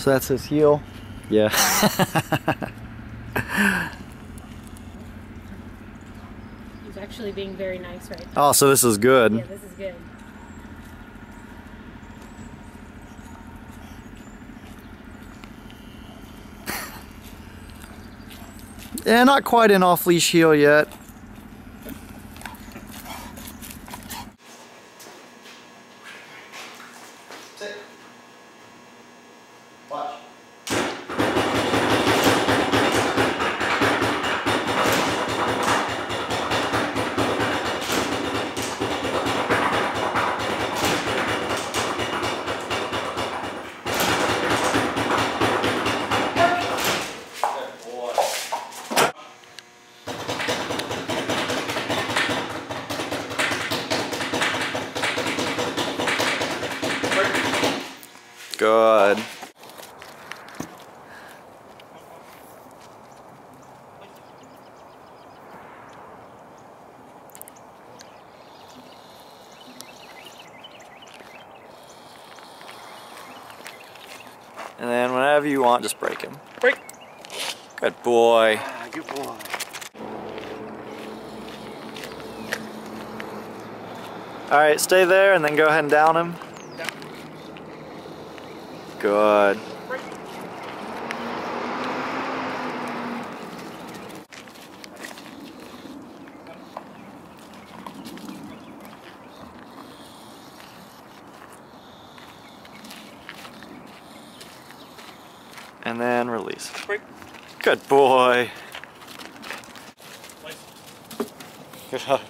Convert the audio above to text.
So that's his heel. Yeah. He's actually being very nice right now. oh, so this is good. Yeah, this is good. Yeah, not quite an off-leash heel yet. Watch. Good. And then whenever you want, just break him. Break. Good boy. Ah, good boy. Alright, stay there and then go ahead and down him. Good. And then release. Good boy. Good.